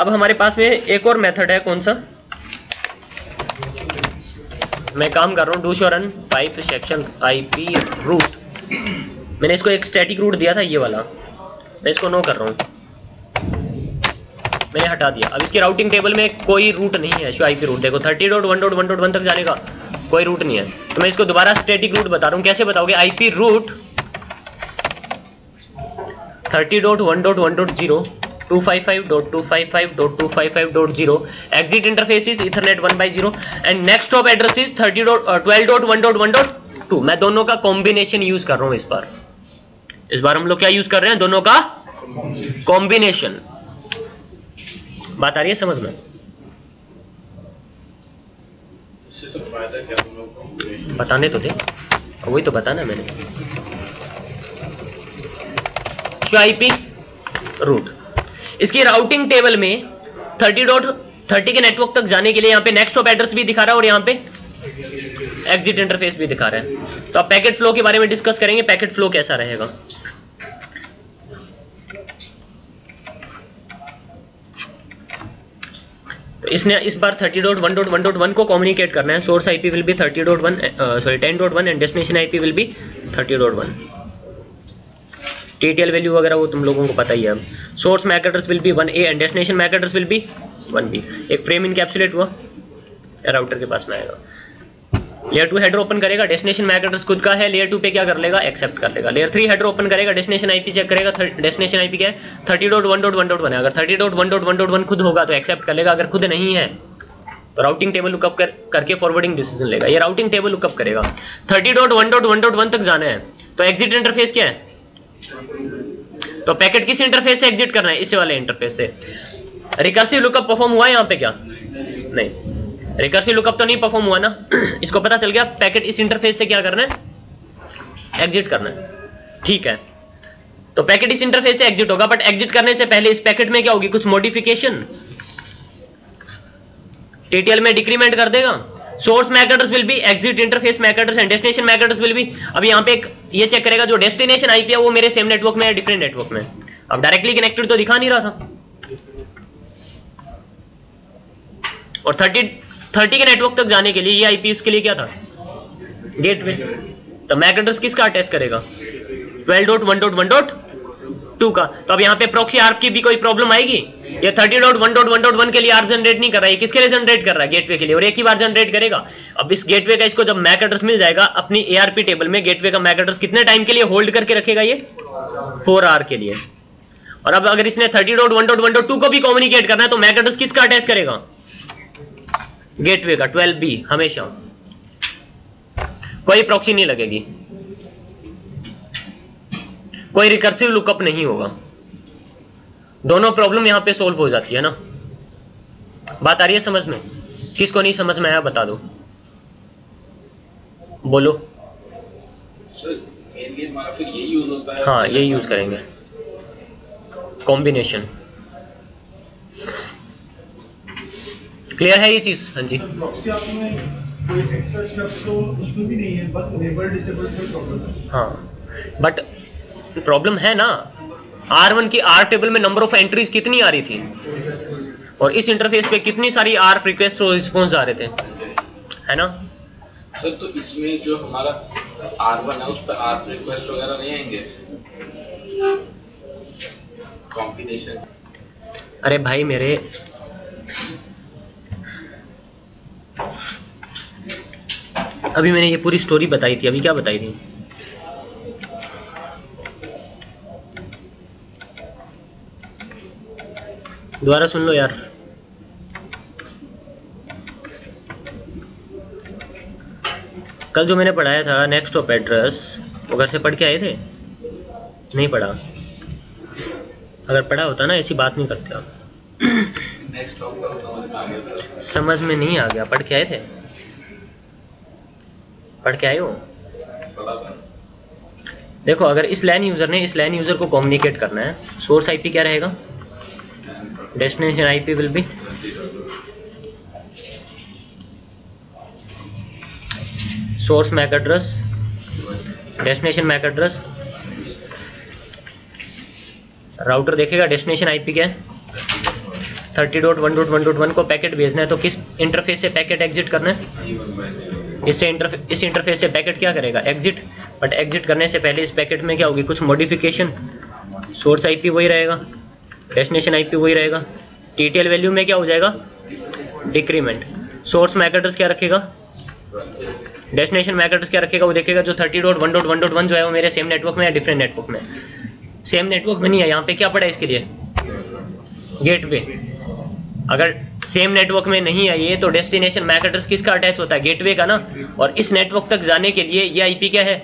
अब हमारे पास में एक और मेथड है कौन सा? मैं काम कर रहा हूँ, do show run, pipe section IP route मैंने इसको एक स्टैटिक रूट दिया था, ये वाला। मैं इसको नो कर रहा हूँ। मैंने हटा दिया। अब इसके राउटिंग टेबल में कोई रूट नहीं है शो आईपी रूट देखो thirty dot one dot one dot one तक जाने का कोई रूट नहीं है। तो मैं इसको दोबारा स्टैटिक रूट बता रहा हूँ। कैसे बताओगे? IP route thirty dot one dot one dot zero two five five dot two five five dot two five five dot zero exit interface ethernet one by zero and next of address is thirty dot twelve dot one dot one dot two मैं दोनों का combination use कर रहा हूँ इस बार। इस बार हम लोग क्या यूज़ कर रहे हैं? दोनों का कॉम्बिनेशन बात आ रही है समझ में? बताने तो थे वही तो बताना मैंने। आईपी रूट इसकी राउटिंग टेबल में 30 डॉट 30 के नेटवर्क तक जाने के लिए यहाँ पे नेक्स्ट ऑफ़ एड्रेस भी दिखा रहा है और यहाँ पे एग्जिट इंटरफेस भी दिखा रहा है। तो आप पैकेट फ्लो के बारे में डिस्कस करेंगे पैकेट फ्लो कैसा रहेगा? तो इसने इस बार 30 dot one dot one dot one को कम्युनिकेट करना है। Source IP will be 30 dot one sorry 10 dot one and destination IP will be 30 dot one TTL value वगैरह वो तुम लोगों को पता ही है source MAC address will be one A and destination MAC address will be one B एक frame encapsulate हुआ राउटर के पास में आएगा। लेयर टू हेडर ओपन करेगा डेस्टिनेशन मैक एड्रेस खुद का है लेयर टू पे क्या कर लेगा? एक्सेप्ट कर लेगा। लेयर थ्री हेडर ओपन करेगा डेस्टिनेशन आईपी चेक करेगा डेस्टिनेशन आईपी क्या है? Thirty dot one dot one dot one है। अगर thirty dot one dot one dot one खुद होगा तो एक्सेप्ट कर लेगा, अगर खुद नहीं है तो राउटिंग टेबल लुकअप कर करके फॉरवर्डिंग डिसीज़न लेगा। ये राउटिंग टेबल लुकअप करेगा। Thirty dot one dot one dot one तक जाना है। तो एग्जिट इंटरफेस क्या है? तो पैकेट किस इंटरफेस से एग्जिट करना है? इस वाले इंटरफेस से। रिकर्सिव लुकअप परफॉर्म हुआ यहाँ पे क्या? नहीं। रिकर्सिव लुकअप तो नहीं परफॉर्म हुआ ना। इसको पता चल गया, पैकेट इस इंटरफेस से क्या करना है? एग्जिट करना है। ठीक है। तो पैकेट इस इंटरफेस से एग्जिट होगा बट एग्जिट करने से पहले इस पैकेट में क्या होगी? कुछ मॉडिफिकेशन टीटीएल में डिक्रीमेंट कर देगा। Source MAC address will be exit interface MAC address and destination MAC address will be अब यहाँ पे एक ये चेक करेगा जो डेस्टिनेशन आईपी है, वो मेरे सेम नेटवर्क में है डिफरेंट नेटवर्क में अब डायरेक्टली कनेक्टेड तो दिखा नहीं रहा था। और 30 30 के नेटवर्क तक जाने के लिए ये आईपी इसके लिए क्या था? गेटवे तो मैक एड्रेस किसका अटैच करेगा? 12 dot one dot one dot two का। तो अब यहाँ पे प्रॉक्सी आर्प की भी कोई प्रॉब्लम आएगी? ये 30 dot one dot one dot one के लिए आर जनरेट नहीं कर रहा है किसके लिए जनरेट कर रहा है? गेटवे के लिए, और एक ही बार जनरेट करेगा। अब इस गेटवे का इसको जब मैक एड्रेस मिल जाएगा, अपनी एआरपी टेबल में गेटवे का मैक एड्रेस कितने टाइम के लिए होल्ड करके रखेगा ये? फोर आर के लिए। और अब अगर इसने 30 dot one dot one dot two को भी कम्युनिकेट करना है तो मैक एड्रेस किसका अटैच करेगा? गेटवे का 12 बी हमेशा। कोई प्रॉक्सी नहीं लगेगी। कोई रिकर्सिव लुकअप नहीं होगा। दोनों प्रॉब्लम यहाँ पे सोल्व हो जाती है ना। बात आ रही है समझ में? किसको नहीं समझ में आया बता दो। बोलो। सर मेनली हमारा फिर यही यूज़ होता है। हाँ यही यूज़ करेंगे। कॉम्बिनेशन क्लियर है ये चीज़? हाँ जी। प्रॉक्सी आप में कोई एक्स्ट्रा स्टेप तो है है। हाँ बट प्रॉब्लम है ना। R1 की आर टेबल में नंबर ऑफ़ एंट्रीज कितनी आ रही थी? और इस इंटरफेस पे कितनी सारी आर रिक्वेस्ट और रिस्पॉन्स आ रहे थे? है ना? सर तो इसमें जो हमारा आर वन है उस पर आर रिक्वेस्ट वगैरह नहीं आएँगे? कॉम्बिनेशन अरे भाई मेरे अभी मैंने ये पूरी स्टोरी बताई थी अभी क्या बताई थी? दोबारा सुन लो यार। कल जो मैंने पढ़ाया था नेक्स्ट ऑफ़ एड्रेस वो घर से पढ़ के आए थे? नहीं पढ़ा। अगर पढ़ा होता ना ऐसी बात नहीं करते आप। नेक्स्ट टॉप का समझ में आ गया सर समझ में नहीं आ गया। पढ़ के आए थे? पढ़ के आए हो? देखो अगर इस लैन यूज़र ने इस लैन यूज़र को कम्युनिकेट करना है सोर्स आईपी क्या रहेगा? Destination IP will be source MAC address destination MAC address router देखेगा डेस्टिनेशन आईपी क्या है? Thirty dot one dot one dot one को पैकेट भेजना है तो किस इंटरफेस से पैकेट एग्जिट करना है? इससे इंटरफे इस इंटरफेस से पैकेट क्या करेगा? एग्जिट बट एग्जिट करने से पहले इस पैकेट में क्या होगी? कुछ मॉडिफिकेशन सोर्स आईपी वही रहेगा. डेस्टिनेशन आईपी वही रहेगा। टीटीएल वैल्यू में क्या हो जाएगा? डिक्रीमेंट सोर्स मैक एड्रेस क्या रखेगा? डेस्टिनेशन मैक एड्रेस क्या रखेगा? वो देखेगा जो thirty dot one dot one dot one जो है वो मेरे सेम नेटवर्क में या डिफरेंट नेटवर्क में। सेम नेटवर्क में नहीं है, यहाँ पे क्या पड़ा है इसके लिए? गेटवे अगर सेम नेटवर्क में नहीं है ये तो डेस्टिनेशन मैक एड्रेस किसका अटैच होता है? गेटवे का ना? और इस नेटवर्क तक जाने के लिए ये आईपी क्या है?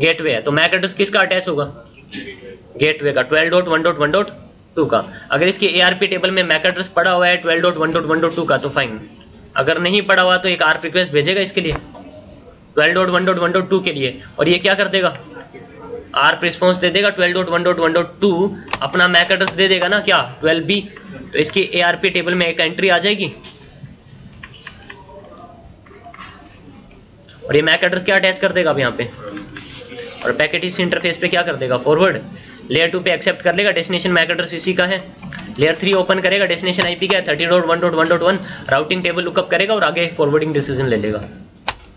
गेटवे है। तो मैक एड्रेस किसका अटैच होगा? गेटवे का। Twelve dot one dot one dot two का। अगर इसके एआरपी टेबल में मैक एड्रेस पड़ा हुआ है twelve dot one dot one dot two का तो फाइन अगर नहीं पड़ा हुआ तो एक आर रिक्वेस्ट भेजेगा इसके लिए twelve dot one dot one dot two के लिए। और ये क्या कर देगा? आर रिस्पॉन्स दे देगा twelve dot one dot one dot two अपना मैक एड्रेस दे देगा ना क्या? ट्वेल्व बी तो इसकी ARP टेबल में एक एंट्री आ जाएगी। और ये मैक एड्रेस क्या अटैच कर देगा अब यहाँ पे? और पैकेट इस इंटरफेस पे क्या कर देगा? फॉरवर्ड लेयर टू पे एक्सेप्ट कर लेगा डेस्टिनेशन मैक एड्रेस इसी का है। लेयर थ्री ओपन करेगा डेस्टिनेशन आईपी क्या है thirty dot one dot one dot one routing table lookup करेगा और आगे फॉरवर्डिंग डिसीज़न ले लेगा।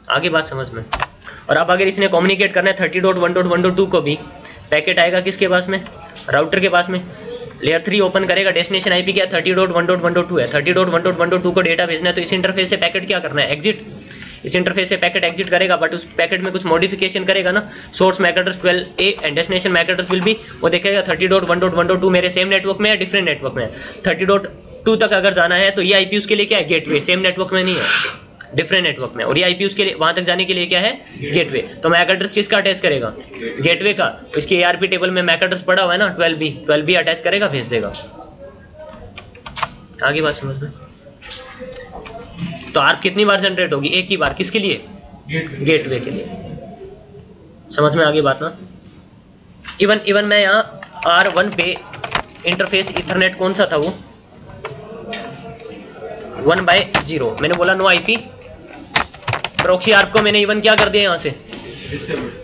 आगे बात समझ में। और अब अगर इसने कम्युनिकेट करना है thirty dot one dot one dot two को भी पैकेट आएगा किसके पास में? राउटर के पास में। लेयर थ्री ओपन करेगा डेस्टिनेशन आईपी क्या thirty dot one dot one dot two है। Thirty dot one dot one dot two को डेटा भेजना है तो इस इंटरफेस से पैकेट क्या करना है? एग्जिट इस इंटरफेस से पैकेट एग्जिट करेगा बट उस पैकेट में कुछ मॉडिफिकेशन करेगा ना source MAC twelve A and destination MAC will भी वो देखेगा thirty dot one dot one dot two मेरे सेम नेटवर्क में है डिफरेंट नेटवर्क में थर्टी डॉट टू तक अगर जाना है तो ये आईपी उसके लिए क्या है? गेटवे सेम नेटवर्क में नहीं है। डिफरेंट नेटवर्क में और ये आईपी उसके लिए, वहाँ तक जाने के लिए क्या है? गेटवे तो मैक एड्रेस किसका अटैच करेगा? गेटवे का। इसके एआरपी टेबल में मैक एड्रेस पड़ा हुआ है ना twelve B twelve B attach करेगा, भेज देगा। आगे बात समझ में? तो आर्प कितनी बार जनरेट होगी? एक ही बार किसके लिए? गेटवे के लिए। समझ में आ गई बात ना? इवन इवन मैं यहाँ आर वन पे इंटरफेस इथरनेट कौन सा था वो? वन बाय ज़ीरो मैंने बोला नो आईपी प्रॉक्सी आर्प को मैंने इवन क्या कर दिया यहाँ से?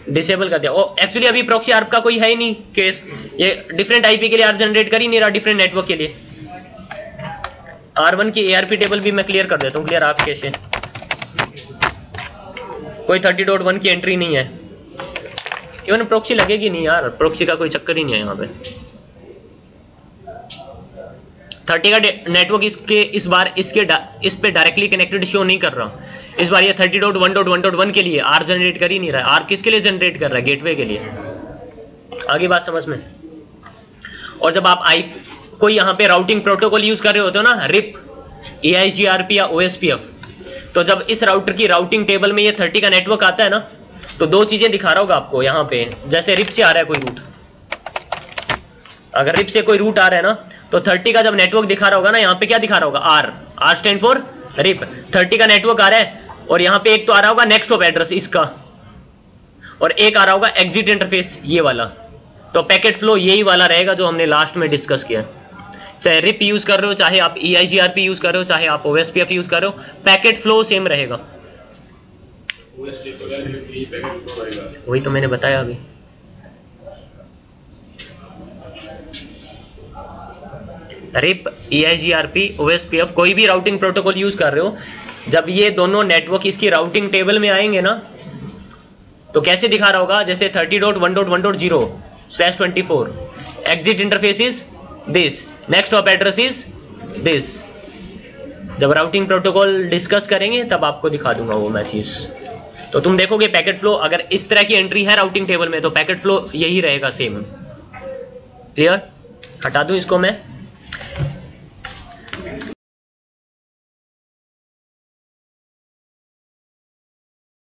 डिसेबल कर दिया। ओ एक्चुअली अभी प्रॉक्सी आर्प का कोई है ही नहीं केस ये डिफरेंट आईपी के लिए आर्प जनरेट कर ही नहीं रहा डिफरेंट नेटवर्क के लिए। आर वन की एआरपी टेबल भी मैं क्लियर कर देता हूँ क्लियर आप कैसे कोई थर्टी डॉट वन की एंट्री नहीं है। इवन प्रोक्सी लगेगी नहीं यार प्रोक्सी का कोई चक्कर ही नहीं है यहाँ पे। थर्टी का नेटवर्क इसके, इस बार इसके इस पे डायरेक्टली कनेक्टेड शो नहीं कर रहा। इस बार ये thirty dot one dot one dot one के लिए आर जनरेट कर ही नहीं रहा है। आर किसके लिए जनरेट कर रहा है? गेटवे के लिए। आगे बात समझ में। और जब आप आई कोई यहाँ पे राउटिंग प्रोटोकॉल यूज़ कर रहे होते हो ना RIP A I G R P या ओ एस पी एफ़ तो जब इस राउटर की राउटिंग टेबल में ये थर्टी का नेटवर्क आता है ना तो दो चीज़ें दिखा रहा होगा आपको यहाँ पे, जैसे रिप से आ रहा है कोई रूट अगर रिप से कोई रूट आ रहा है ना तो थर्टी का जब नेटवर्क दिखा रहा होगा ना, यहाँ पे क्या दिखा रहा होगा? R R stand for RIP thirty का नेटवर्क आ रहा है, और यहाँ पे एक तो आ रहा होगा नेक्स्ट ऑफ़ एड्रेस इसका, और एक आ रहा होगा एग्जिट इंटरफेस ये वाला। तो पैकेट फ्लो यही वाला रहेगा जो हमने लास्ट में डिस्कस किया। चाहे रिप यूज़ कर रहे हो, चाहे आप ई आई पी यूज़ कर रहे हो, चाहे आप O S P F use कर रहे हो पैकेट फ्लो सेम रहेगा। वही तो मैंने बताया अभी। RIP E I G R P O S P F कोई भी राउटिंग प्रोटोकॉल यूज़ कर रहे हो, जब ये दोनों नेटवर्क इसकी राउटिंग टेबल में आएँगे ना तो कैसे दिखा रहा होगा? जैसे thirty dot one dot one dot zero slash twenty four exit interface is this next of address is this जब राउटिंग प्रोटोकॉल डिस्कस करेंगे, तब आपको दिखा दूँगा वो मैं चीज़ तो तुम देखोगे पैकेट फ्लो अगर इस तरह की एंट्री है राउटिंग टेबल में तो पैकेट फ्लो यही रहेगा सेम क्लियर हटा दूँ इसको मैं।